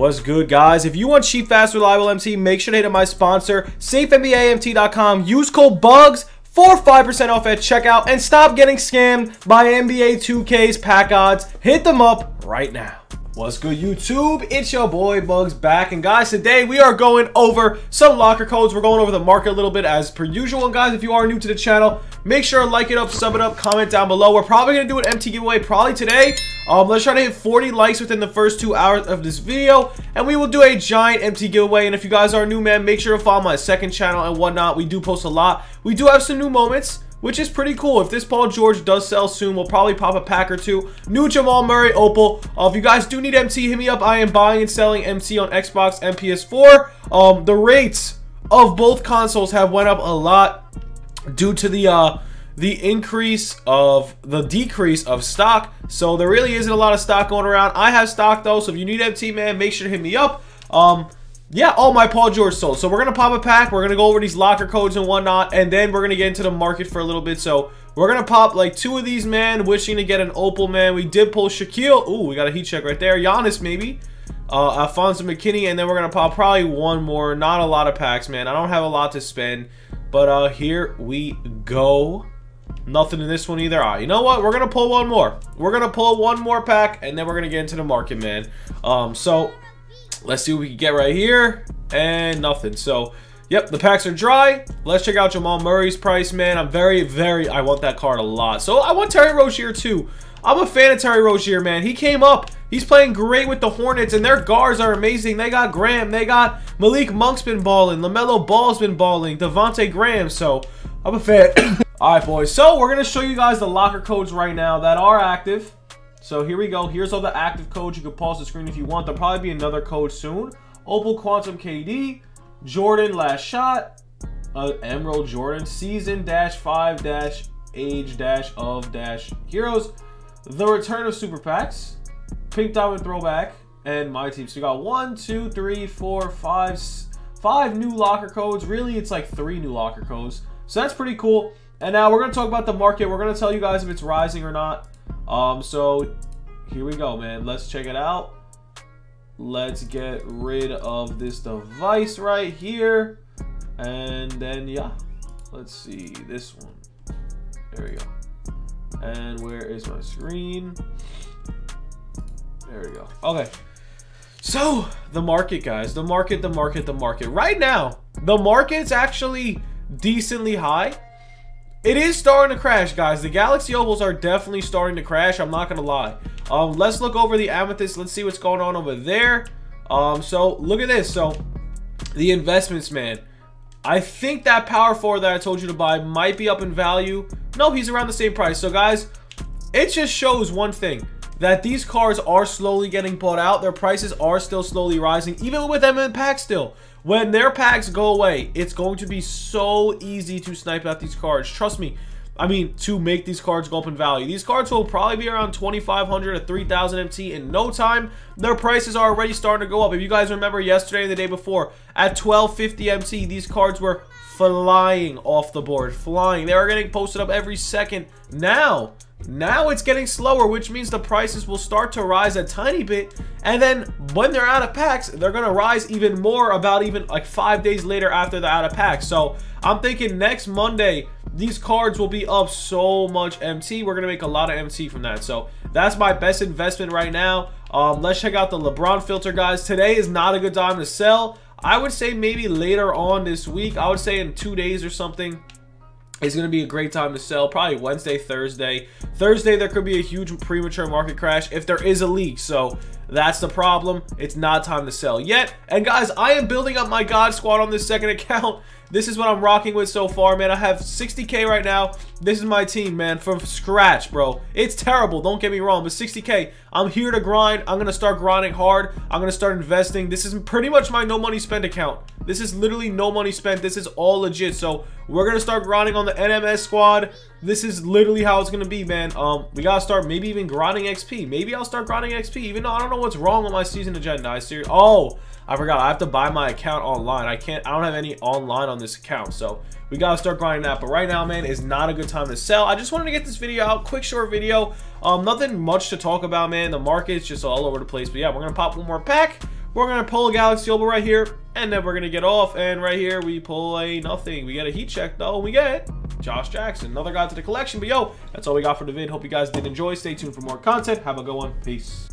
What's good, guys? If you want cheap, fast, reliable MT, make sure to hit up my sponsor, SafeNBAMT.com. Use code BUGZ for 5% off at checkout and stop getting scammed by NBA 2K's pack odds. Hit them up right now. What's good YouTube? It's your boy Bugz back and guys today we are going over some locker codes. We're going over the market a little bit as per usual and guys if you are new to the channel make sure to like it up, sub it up, comment down below. We're probably going to do an MT giveaway probably today. Um, let's try to hit 40 likes within the first two hours of this video and we will do a giant MT giveaway and if you guys are new man make sure to follow my second channel and whatnot. We do post a lot. We do have some new moments which is pretty cool. If this Paul George does sell soon, we'll probably pop a pack or two. New Jamal Murray Opal. Uh, if you guys do need MT, hit me up. I am buying and selling MT on Xbox and PS4. Um, the rates of both consoles have went up a lot due to the uh, the increase of the decrease of stock. So there really isn't a lot of stock going around. I have stock though, so if you need MT, man, make sure to hit me up. Um, yeah, all my Paul George sold. So we're to pop a pack. We're to go over these locker codes and whatnot. And then we're to get into the market for a little bit. So we're to pop like two of these, man. Wishing to get an Opal, man. We did pull Shaquille. Ooh, we got a heat check right there. Giannis, maybe. Uh, Alfonzo McKinnie. And then we're to pop probably one more. Not a lot of packs, man. I don't have a lot to spend. But uh, here we go. Nothing in this one either. Right, you know what? We're going to pull one more. We're going to pull one more pack. And then we're going to get into the market, man. Um, so Let's see what we can get right here. And nothing. So, yep, the packs are dry. Let's check out Jamal Murray's price, man. I'm very, very... I want that card a lot. So, I want Terry Rozier, too. I'm a fan of Terry Rozier, man. He came up. He's playing great with the Hornets, and their guards are amazing. They got Graham. They got Malik Monk's been balling. LaMelo Ball's been balling. Devonte Graham. So, I'm a fan. All right, boys. So, we're going to show you guys the locker codes right now that are active. So here we go. Here's all the active codes. You can pause the screen if you want. There'll probably be another code soon. Opal Quantum KD, Jordan Last Shot, uh, Emerald Jordan, Season Dash 5 Dash Age Dash of Dash Heroes, The Return of Super Packs, Pink Diamond Throwback, and my team. So you got one, two, three, four, five, five new locker codes. Really, it's like three new locker codes. So that's pretty cool. And now we're going to talk about the market. We're going to tell you guys if it's rising or not. Um, so here we go, man. Let's check it out. Let's get rid of this device right here. And then, yeah, let's see this one. There we go. And where is my screen? There we go. Okay. So, the market, guys. The market, the market, the market. Right now, the market's actually decently high. It is starting to crash, guys. The Galaxy Opals are definitely starting to crash. I'm not going to lie. Um, let's look over the Amethyst. Let's see what's going on over there. Um, so, look at this. So, the investments, man. I think that power four that I told you to buy might be up in value. No, he's around the same price. So, guys, it just shows one thing. That these cards are slowly getting bought out. Their prices are still slowly rising. Even with them in packs still. When their packs go away, it's going to be so easy to snipe out these cards. Trust me. I mean, to make these cards go up in value. These cards will probably be around 2,500 to 3,000 MT in no time. Their prices are already starting to go up. If you guys remember yesterday and the day before, at 1250 MT, these cards were flying off the board. Flying. They are getting posted up every second. Now, now it's getting slower, which means the prices will start to rise a tiny bit. And then when they're out of packs, they're going to rise even more about even like five days later after they're out of packs. So I'm thinking next Monday, these cards will be up so much MT. We're going to make a lot of MT from that. So that's my best investment right now. Um, let's check out the LeBron filter, guys. Today is not a good time to sell. I would say maybe later on this week. I would say in two days or something it's going to be a great time to sell probably wednesday thursday. Thursday there could be a huge premature market crash if there is a leak so that's the problem. It's not time to sell yet. And guys i am building up my god squad on this second account this is what I'm rocking with so far, man. I have 60k right now. This is my team, man, from scratch, bro. It's terrible, don't get me wrong, but 60k. I'm here to grind. I'm going to start grinding hard. I'm going to start investing. This is pretty much my no money spent account. This is literally no money spent. This is all legit. So we're going to start grinding on the NMS squad. This is literally how it's going to be, man. Um, We got to start maybe even grinding XP. Maybe I'll start grinding XP, even though I don't know what's wrong with my season agenda. I see. Oh, I forgot. I have to buy my account online. I can't. I don't have any online on this account, so we gotta start grinding that. But right now, man, is not a good time to sell. I just wanted to get this video out. Quick, short video. Um, nothing much to talk about, man. The market's just all over the place. But yeah, we're gonna pop one more pack. We're to pull a Galaxy Opal right here, and then we're to get off. And right here, we pull a nothing. We get a heat check, though. We get Josh Jackson, another guy to the collection. But yo, that's all we got for the vid. Hope you guys did enjoy. Stay tuned for more content. Have a good one. Peace.